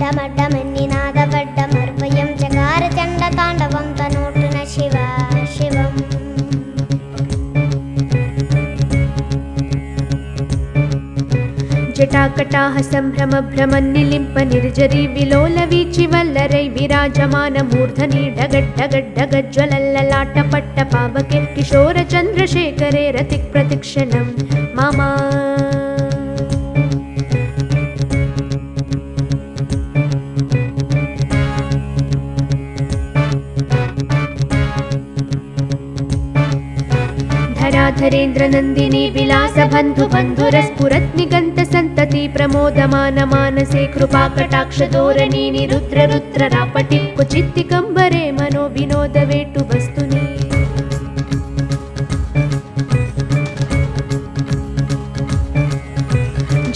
डमडमन्निनादवड्डमर्वयं चकारचण्डताण्डवं तनोतु न शिव शिवम् जटाकटाहसम्भ्रमभ्रमन्निलिम्पनिर्जरि विलोलवीचिवल्लरै विराजमानमूर्धनीडगड्डगड्डगज्ज्वलल्ललाटपट्टपावके किशोरचन्द्रशेखरे रतिक्प्रतिक्षणं मम धराधरेन्द्रनन्दिनी विलासबन्धुबन्धुरस्फुरत्निगन्तसन्तति कृपाकटाक्षधोरणी निरुद्ररुद्ररापटि क्वचित्तिकम्बरे मनो विनोदवेटुवस्तुनि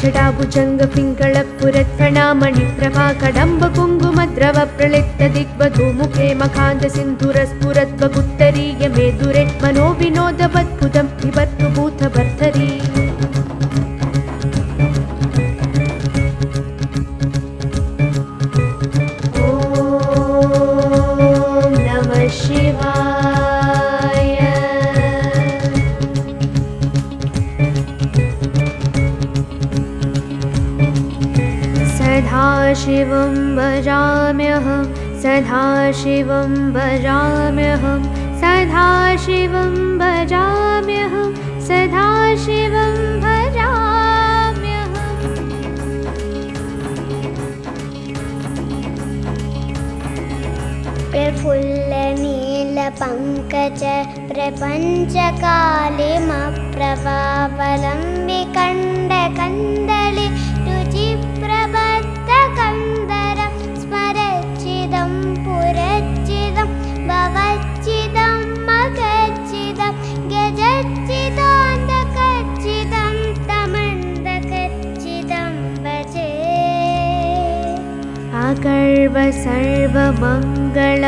जटाभुजङ्गपिङ्गळपुरत्प्रणामणिप्रभा कडम्बकुङ्कुमद्रव प्रलिप्तदिग्वधूमुखे मखान्दसिन्धुरस्फुरद्वगुत्तरीय मेदुरे विनोदवद्भुतं भूतभर्तरी ॐ नमः शिवाय। सदाशिवं भजाम्यहं सदाशिवं भजाम्यहं प्रफुल्लनीलपङ्कज प्रपञ्चकालिमप्रभावलम्बिकण्डकन्दलि रुचिप्रबद्धकन्दरं सर्वमङ्गल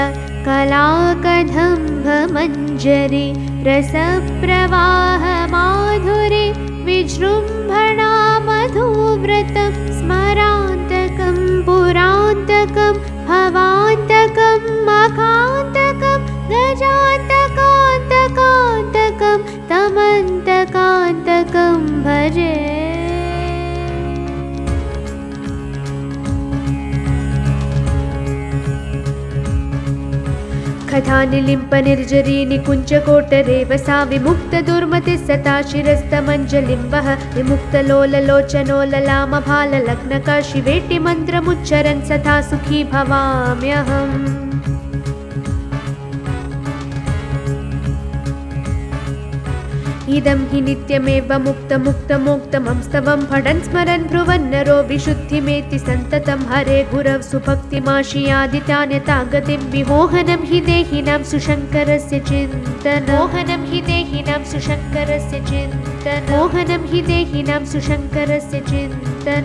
कलाकदम्भमञ्जरि रसप्रवाह माधुरि विजृम्भणा मधुव्रतं स्मरान्तकं पुरान्तकं भवान्तकं मखान्तकं गजान्तकान्तकान्तकं तमन्तकान्तकं भजे कथानिलिम्पनिर्जरी निकुञ्चकोटरे वसा विमुक्तदुर्मतिः सता शिरस्तमञ्जलिं वः विमुक्तलोललोचनो ललामभाललग्नका शिवेटिमन्त्रमुच्चरन् सथा सुखी भवाम्यहम् इदं हि नित्यमेव मुक्तमुक्तमोक्तमं स्तवं फडन् स्मरन् ब्रुवन्नरो विशुद्धिमेति सन्ततं। हरे गुरव सुभक्तिमाशियादितान्यता गतिं विमोहनं हि देहिनां सुशङ्करस्य चिन्तन मोहनं हि देहिनां सुशङ्करस्य चिन्तन मोहनं हि देहिनां सुशङ्करस्य चिन्तन